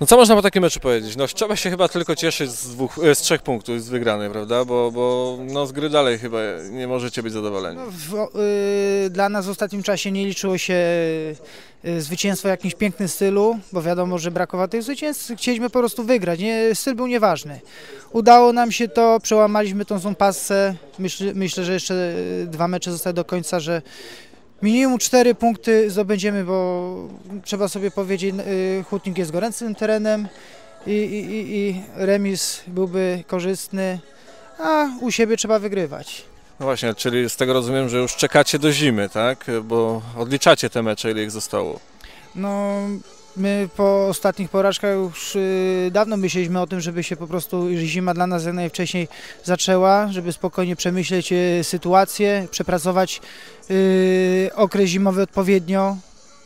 No co można po takim meczu powiedzieć? No trzeba się chyba tylko cieszyć z, dwóch, e, z trzech punktów z wygranej, prawda? Bo, bo no, z gry dalej chyba nie możecie być zadowoleni. No, w, y, dla nas w ostatnim czasie nie liczyło się y, zwycięstwo w jakimś pięknym stylu, bo wiadomo, że brakowało tych zwycięstw. Chcieliśmy po prostu wygrać. Nie, styl był nieważny. Udało nam się to, przełamaliśmy tą złą pasę. Myślę, myślę, że jeszcze y, dwa mecze zostały do końca, że minimum cztery punkty zdobędziemy, bo trzeba sobie powiedzieć, y, Hutnik jest gorącym terenem i, i, i, i remis byłby korzystny, a u siebie trzeba wygrywać. No właśnie, czyli z tego rozumiem, że już czekacie do zimy, tak? Bo odliczacie te mecze, ile ich zostało. No, my po ostatnich porażkach już y, dawno myśleliśmy o tym, żeby się po prostu, zima dla nas jak najwcześniej zaczęła, żeby spokojnie przemyśleć y, sytuację, przepracować y, okres zimowy odpowiednio.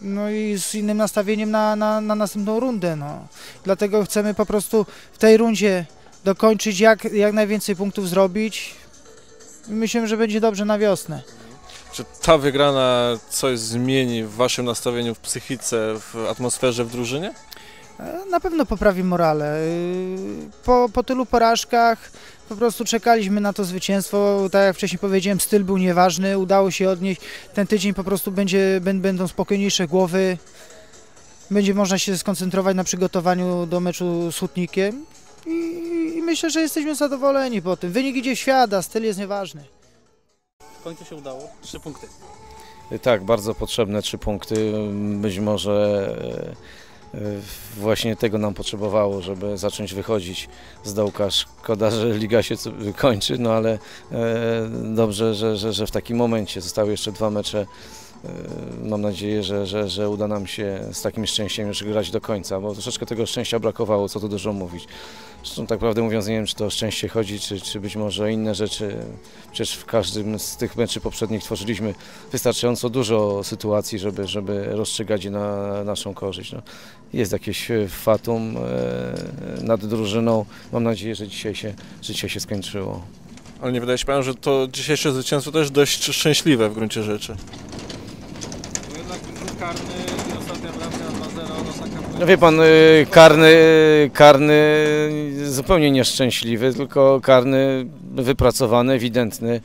No i z innym nastawieniem na, na, na następną rundę. No. Dlatego chcemy po prostu w tej rundzie dokończyć jak, jak najwięcej punktów zrobić. Myślę, że będzie dobrze na wiosnę. Czy ta wygrana coś zmieni w waszym nastawieniu, w psychice, w atmosferze w drużynie? E, Na pewno poprawi morale. Y, Po, po tylu porażkach po prostu czekaliśmy na to zwycięstwo. Tak jak wcześniej powiedziałem, styl był nieważny, udało się odnieść. Ten tydzień po prostu będzie, bę- będą spokojniejsze głowy. Będzie można się skoncentrować na przygotowaniu do meczu z Hutnikiem. I, I myślę, że jesteśmy zadowoleni po tym. Wynik idzie w świat, a styl jest nieważny. W końcu się udało. Trzy punkty. Tak, bardzo potrzebne trzy punkty. Być może e, e, właśnie tego nam potrzebowało, żeby zacząć wychodzić z dołka. Szkoda, że liga się kończy, no ale dobrze, że, że, że w takim momencie zostały jeszcze dwa mecze. E, Mam nadzieję, że, że, że uda nam się z takim szczęściem już grać do końca, bo troszeczkę tego szczęścia brakowało, co tu dużo mówić. Zresztą tak prawdę mówiąc, nie wiem, czy to o szczęście chodzi, czy, czy być może inne rzeczy. Przecież w każdym z tych meczy poprzednich tworzyliśmy wystarczająco dużo sytuacji, żeby, żeby rozstrzygać je na naszą korzyść. No, jest jakieś e, fatum e, nad drużyną. Mam nadzieję, że dzisiaj się, że dzisiaj się skończyło. Ale nie wydaje się panu, że to dzisiejsze zwycięstwo też dość szczęśliwe w gruncie rzeczy. Karny i ostatnia bramka 2-0, no taka No wie pan, y, karny, karny zupełnie nieszczęśliwy, tylko karny wypracowany, ewidentny.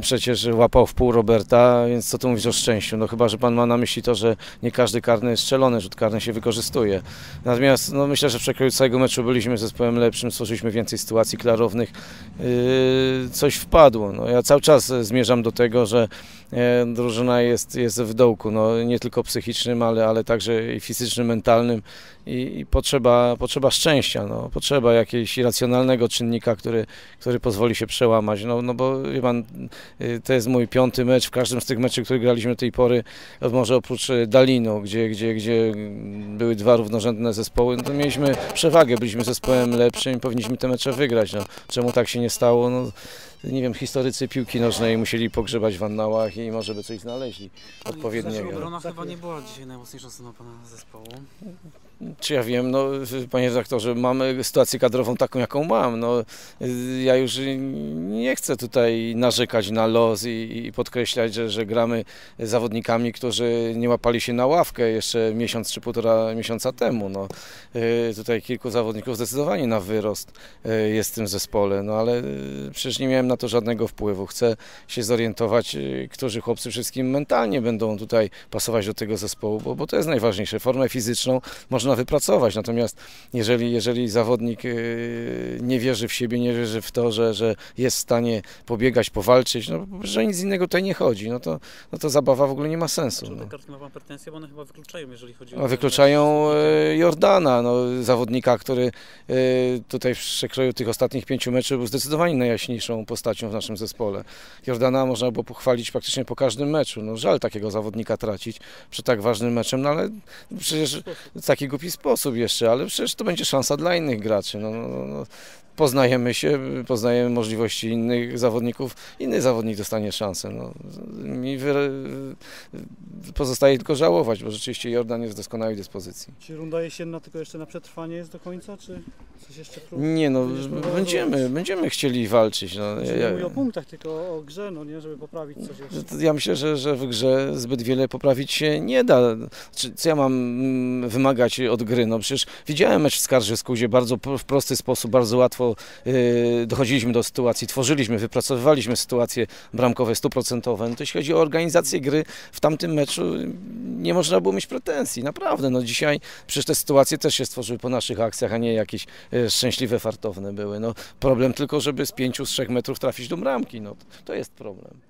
Przecież łapał w pół Roberta, więc co tu mówić o szczęściu? No chyba, że pan ma na myśli to, że nie każdy karny jest strzelony, rzut karny się wykorzystuje. Natomiast no, myślę, że w przekroju całego meczu byliśmy zespołem lepszym, stworzyliśmy więcej sytuacji klarownych. Yy, coś wpadło. No, ja cały czas zmierzam do tego, że e, drużyna jest, jest w dołku, no, nie tylko psychicznym, ale, ale także i fizycznym, mentalnym i, i potrzeba, potrzeba szczęścia, no, potrzeba jakiegoś racjonalnego czynnika, który, który pozwoli się przełamać, no, no bo wie pan, to jest mój piąty mecz, w każdym z tych meczów, które graliśmy do tej pory, może oprócz y, Dalinu, gdzie, gdzie, gdzie były dwa równorzędne zespoły, no, to mieliśmy przewagę, byliśmy zespołem lepszym i powinniśmy te mecze wygrać, no, czemu tak się nie stało, no, nie wiem, historycy piłki nożnej musieli pogrzebać w annałach i może by coś znaleźli odpowiedniego. Obrona chyba nie była dzisiaj najmocniejsza strona pana zespołu. Czy ja wiem, no panie redaktorze, mamy sytuację kadrową taką, jaką mam. No, ja już nie chcę tutaj narzekać na los i, i podkreślać, że, że gramy zawodnikami, którzy nie łapali się na ławkę jeszcze miesiąc czy półtora miesiąca temu. No, y, tutaj kilku zawodników zdecydowanie na wyrost y, jest w tym zespole, no ale y, przecież nie miałem na to żadnego wpływu. Chcę się zorientować, y, którzy chłopcy wszystkim mentalnie będą tutaj pasować do tego zespołu, bo, bo to jest najważniejsze. Formę fizyczną można wypracować, natomiast jeżeli, jeżeli zawodnik y, nie wierzy w siebie, nie wierzy w to, że, że jest w stanie pobiegać, powalczyć, no, że nic innego tutaj nie chodzi, no to, no to zabawa w ogóle nie ma sensu. Czy No. karty ma pretensje, bo one chyba wykluczają, jeżeli chodzi No, o... Wykluczają e, Jordana, no, zawodnika, który tutaj w przekroju tych ostatnich pięciu meczów był zdecydowanie najjaśniejszą postacią w naszym zespole. Jordana można było pochwalić praktycznie po każdym meczu. No, żal takiego zawodnika tracić przed tak ważnym meczem, no ale przecież w taki głupi sposób jeszcze, ale przecież to będzie szansa dla innych graczy. No, no, no, poznajemy się, poznajemy możliwości innych zawodników, inny zawodnik dostanie szansę. No, mi wy, pozostaje tylko żałować, bo rzeczywiście Jordan jest w doskonałej dyspozycji. Czy runda jesienna tylko jeszcze na przetrwanie jest do końca, czy coś jeszcze? Nie no, będziemy, będziemy chcieli walczyć. No, Znaczy, nie mówię o punktach, tylko o grze, no nie, żeby poprawić coś jeszcze. ja myślę, że, że w grze zbyt wiele poprawić się nie da. Co ja mam mm, wymagać od gry? No przecież widziałem mecz w Skarżysku, gdzie bardzo w prosty sposób, bardzo łatwo yy, dochodziliśmy do sytuacji, tworzyliśmy, wypracowywaliśmy sytuacje bramkowe stuprocentowe. No to jeśli chodzi o organizację gry w tamtym meczu, nie można było mieć pretensji, naprawdę. No dzisiaj przecież te sytuacje też się stworzyły po naszych akcjach, a nie jakieś e, szczęśliwe, fartowne były. No problem tylko, żeby z pięciu, z trzech metrów trafić do bramki. No to jest problem.